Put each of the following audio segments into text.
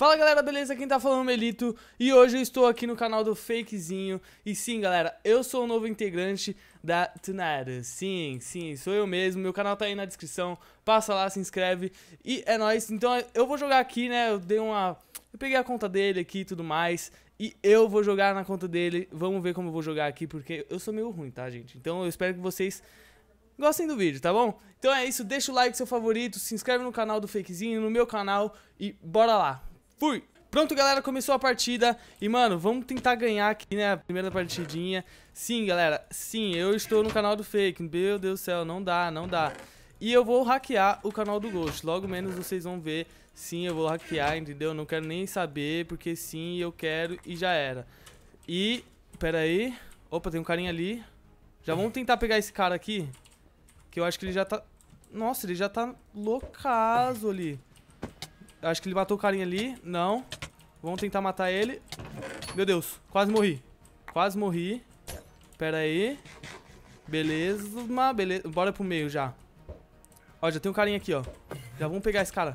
Fala galera, beleza? Quem tá falando é o Melito e hoje eu estou aqui no canal do Fakezinho E sim galera, eu sou o novo integrante da Tunara Sim, sim, sou eu mesmo, meu canal tá aí na descrição Passa lá, se inscreve e é nóis Então eu vou jogar aqui, né, eu dei uma... Eu peguei a conta dele aqui e tudo mais E eu vou jogar na conta dele, vamos ver como eu vou jogar aqui Porque eu sou meio ruim, tá gente? Então eu espero que vocês gostem do vídeo, tá bom? Então é isso, deixa o like seu favorito, se inscreve no canal do Fakezinho, no meu canal e bora lá Fui! Pronto, galera, começou a partida e, mano, vamos tentar ganhar aqui, né, a primeira partidinha. Sim, galera, sim, eu estou no canal do Fake, meu Deus do céu, não dá, não dá. E eu vou hackear o canal do Ghost, logo menos vocês vão ver, sim, eu vou hackear, entendeu? Não quero nem saber, porque sim, eu quero e já era. E, pera aí, opa, tem um carinha ali. Já vamos tentar pegar esse cara aqui, que eu acho que ele já tá... Nossa, ele já tá loucaso ali. Acho que ele matou o carinha ali. Não. Vamos tentar matar ele. Meu Deus, quase morri. Quase morri. Pera aí. Beleza, beleza. Bora pro meio já. Ó, já tem um carinha aqui, ó. Já vamos pegar esse cara.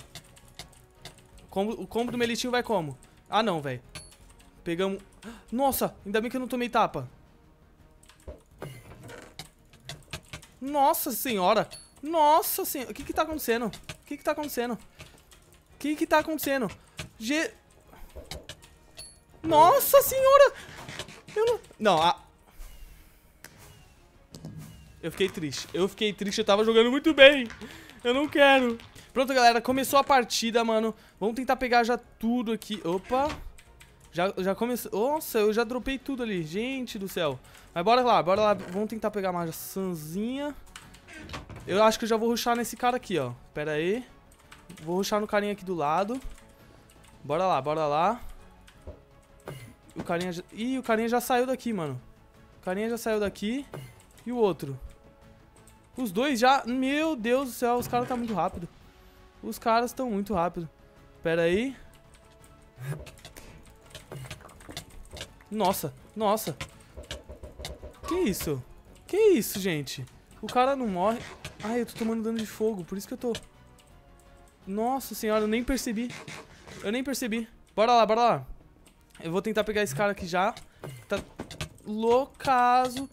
Combo, o combo do Melitinho vai como? Ah, não, velho. Pegamos... Nossa, ainda bem que eu não tomei tapa. Nossa senhora. Nossa senhora. O que que tá acontecendo? O que que tá acontecendo? Que que tá acontecendo? G... Nossa senhora! Eu não... Não, a... Eu fiquei triste. Eu fiquei triste, eu tava jogando muito bem. Eu não quero. Pronto, galera, começou a partida, mano. Vamos tentar pegar já tudo aqui. Opa. Já, já começou. Nossa, eu já dropei tudo ali. Gente do céu. Mas bora lá, bora lá. Vamos tentar pegar uma maçãzinha. Eu acho que eu já vou ruxar nesse cara aqui, ó. Pera aí. Vou ruxar no carinha aqui do lado. Bora lá, bora lá. O carinha já... Ih, o carinha já saiu daqui, mano. O carinha já saiu daqui. E o outro? Os dois já... Meu Deus do céu, os caras tá muito rápido. Os caras estão muito rápido. Pera aí. Nossa, nossa. Que isso? Que isso, gente? O cara não morre. Ai, eu tô tomando dano de fogo, por isso que eu tô... Nossa senhora, eu nem percebi. Eu nem percebi. Bora lá, bora lá. Eu vou tentar pegar esse cara aqui já. Tá loucaso.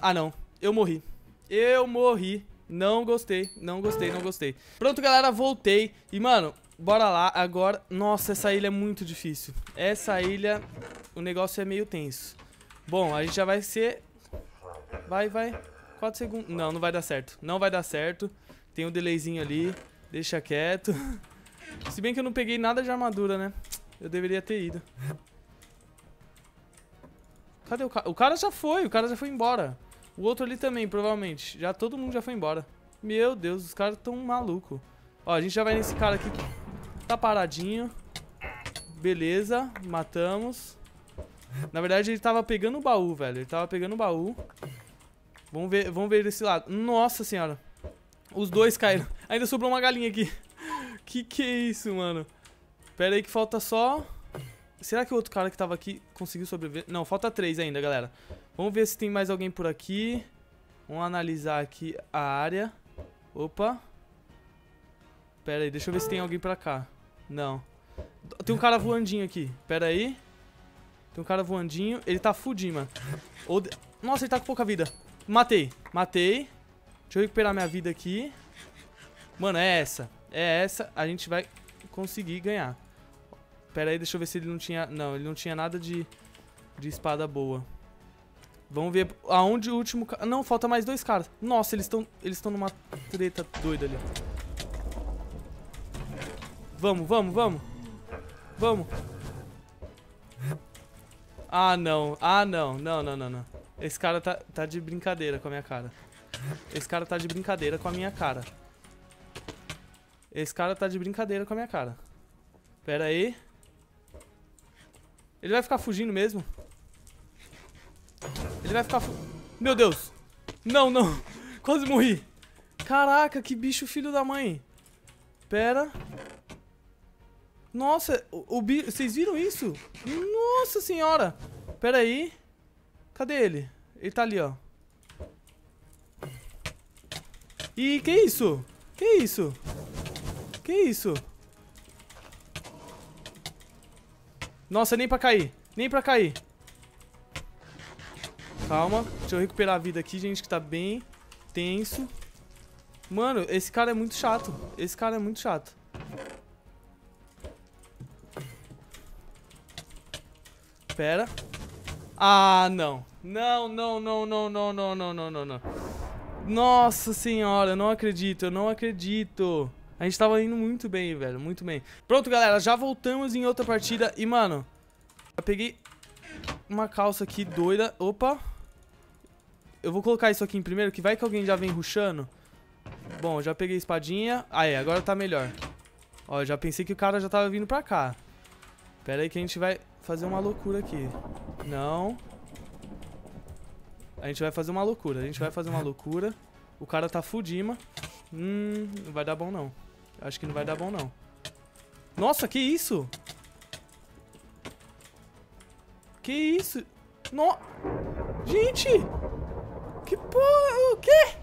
Ah, não. Eu morri. Eu morri. Não gostei, não gostei, não gostei. Pronto, galera, voltei. E, mano, bora lá. Agora... Nossa, essa ilha é muito difícil. Essa ilha, o negócio é meio tenso. Bom, a gente já vai ser... Vai, vai. 4 segundos. Não, não vai dar certo. Não vai dar certo. Tem um delayzinho ali. Deixa quieto. Se bem que eu não peguei nada de armadura, né? Eu deveria ter ido. Cadê o cara? O cara já foi, o cara já foi embora. O outro ali também, provavelmente. Já todo mundo já foi embora. Meu Deus, os caras tão maluco. Ó, a gente já vai nesse cara aqui. Tá paradinho. Beleza, matamos. Na verdade, ele tava pegando o baú, velho. Ele tava pegando o baú. Vamos ver, vamos ver desse lado. Nossa senhora. Os dois caíram. Ainda sobrou uma galinha aqui. Que que é isso, mano? Pera aí que falta só... Será que o outro cara que tava aqui conseguiu sobreviver? Não, falta três ainda, galera. Vamos ver se tem mais alguém por aqui. Vamos analisar aqui a área. Opa. Pera aí, deixa eu ver se tem alguém pra cá. Não. Tem um cara voandinho aqui. Pera aí. Tem um cara voandinho. Ele tá fudindo, mano. Nossa, ele tá com pouca vida. Matei. Matei. Deixa eu recuperar minha vida aqui. Mano, é essa. É essa. A gente vai conseguir ganhar. Pera aí, deixa eu ver se ele não tinha... Não, ele não tinha nada de, de espada boa. Vamos ver aonde o último... Não, falta mais dois caras. Nossa, eles estão eles estão numa treta doida ali. Vamos, vamos, vamos. Vamos. Ah, não. Ah, não. Não, não, não, não. Esse cara tá, tá de brincadeira com a minha cara. Esse cara tá de brincadeira com a minha cara. Esse cara tá de brincadeira com a minha cara. Pera aí. Ele vai ficar fugindo mesmo? Ele vai ficar... Meu Deus. Não, não. Quase morri. Caraca, que bicho filho da mãe. Pera. Nossa, o, o bicho... Vocês viram isso? Nossa senhora. Pera aí. Cadê ele? Ele tá ali, ó. Ih, que isso? Que isso? Que isso? Nossa, nem pra cair. Nem pra cair. Calma. Deixa eu recuperar a vida aqui, gente, que tá bem tenso. Mano, esse cara é muito chato. Esse cara é muito chato. Pera. Ah, não. Não, não, não, não, não, não, não, não, não, não. Nossa senhora, eu não acredito, eu não acredito. A gente tava indo muito bem, velho, muito bem. Pronto, galera, já voltamos em outra partida. E, mano, eu peguei uma calça aqui doida. Opa. Eu vou colocar isso aqui em primeiro, que vai que alguém já vem rushando. Bom, já peguei a espadinha. Aí, agora tá melhor. Ó, já pensei que o cara já tava vindo pra cá. Pera aí que a gente vai fazer uma loucura aqui. Não. A gente vai fazer uma loucura. A gente vai fazer uma loucura. O cara tá fudima. Hum, não vai dar bom não. Acho que não vai dar bom não. Nossa, que isso? Que isso? No... Gente! Que porra? O quê?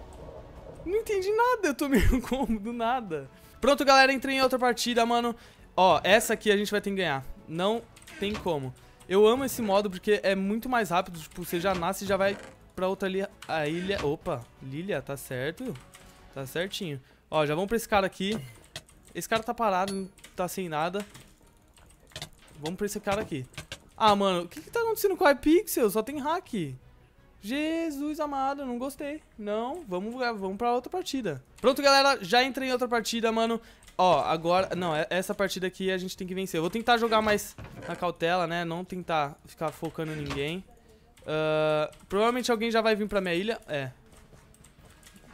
Não entendi nada, eu tô meio como, do nada. Pronto, galera, entrei em outra partida, mano. Ó, essa aqui a gente vai ter que ganhar. Não tem como. Eu amo esse modo porque é muito mais rápido. Tipo, você já nasce e já vai pra outra ali, a ilha. Opa, Lilia, tá certo? Tá certinho. Ó, já vamos pra esse cara aqui. Esse cara tá parado, tá sem nada. Vamos pra esse cara aqui. Ah, mano, o que que tá acontecendo com o iPixel? Só tem hack. Jesus amado, não gostei. Não, vamos, vamos pra outra partida. Pronto, galera, já entrei em outra partida, mano. Ó, agora... Não, é, essa partida aqui a gente tem que vencer. Eu vou tentar jogar mais na cautela, né? Não tentar ficar focando ninguém. Uh, provavelmente alguém já vai vir pra minha ilha. É.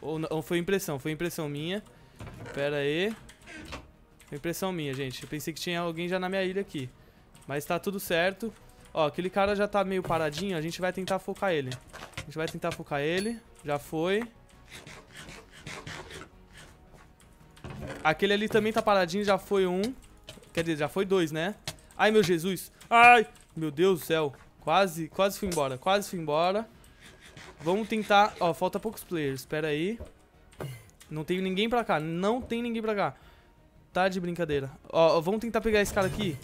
Ou, ou foi impressão, foi impressão minha. Pera aí. Foi impressão minha, gente. Eu pensei que tinha alguém já na minha ilha aqui. Mas tá tudo certo. Ó, aquele cara já tá meio paradinho. A gente vai tentar focar ele. A gente vai tentar focar ele. Já foi. Aquele ali também tá paradinho. Já foi um. Quer dizer, já foi dois, né? Ai, meu Jesus. Ai, meu Deus do céu. Quase, quase fui embora. Quase fui embora. Vamos tentar... Ó, falta poucos players. Espera aí. Não tem ninguém pra cá. Não tem ninguém pra cá. Tá de brincadeira. Ó, vamos tentar pegar esse cara aqui.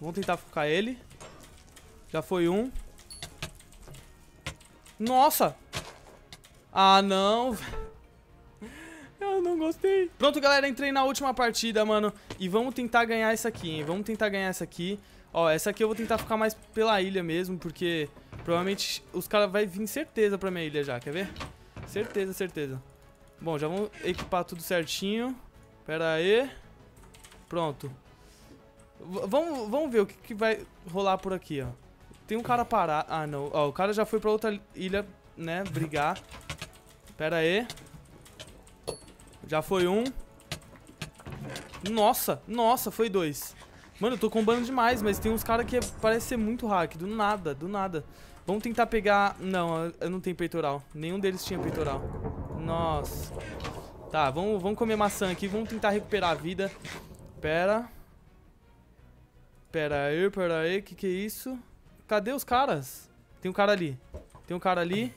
Vamos tentar focar ele. Já foi um. Nossa! Ah, não. Gostei. Pronto, galera. Entrei na última partida, mano. E vamos tentar ganhar essa aqui, hein? Vamos tentar ganhar essa aqui. Ó, essa aqui eu vou tentar ficar mais pela ilha mesmo, porque provavelmente os caras vão vir certeza pra minha ilha já, quer ver? Certeza, certeza. Bom, já vamos equipar tudo certinho. Pera aí. Pronto. Vamos, vamos ver o que, que, vai rolar por aqui, ó. Tem um cara parado. Ah, não. Ó, o cara já foi pra outra ilha, né, brigar. Pera aí. Já foi um. Nossa, nossa, foi dois. Mano, eu tô combando demais, mas tem uns caras que parece ser muito hack, do nada, do nada. Vamos tentar pegar... Não, eu não tenho peitoral. Nenhum deles tinha peitoral. Nossa. Tá, vamos, vamos comer maçã aqui, vamos tentar recuperar a vida. Pera. Pera aí, pera aí, que que é isso? Cadê os caras? Tem um cara ali. Tem um cara ali.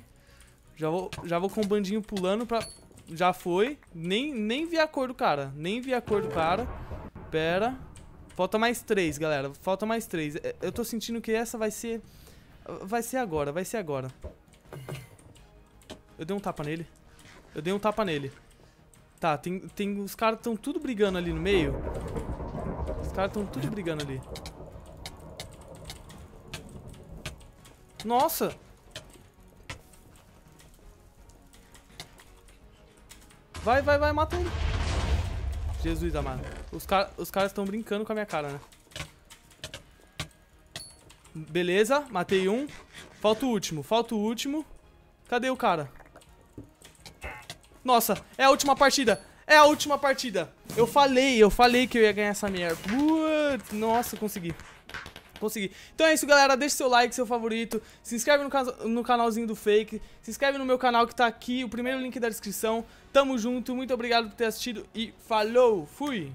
Já vou, já vou com o bandinho pulando pra... Já foi. Nem, nem vi a cor do cara. Nem vi a cor do cara. Pera. Falta mais três, galera. Falta mais três. É, eu tô sentindo que essa vai ser... Vai ser agora, vai ser agora. Eu dei um tapa nele. Eu dei um tapa nele. Tá, tem, tem os caras estão tudo brigando ali no meio. Os caras estão tudo brigando ali. Nossa! Vai, vai, vai, mata ele. Jesus amado. Os, car os caras estão brincando com a minha cara, né? Beleza, matei um. Falta o último, falta o último. Cadê o cara? Nossa, é a última partida. É a última partida. Eu falei, eu falei que eu ia ganhar essa merda. Nossa, consegui. Consegui. Então é isso, galera. Deixe seu like, seu favorito. Se inscreve no, no canalzinho do Fake. Se inscreve no meu canal que tá aqui, o primeiro link da descrição. Tamo junto. Muito obrigado por ter assistido e falou. Fui!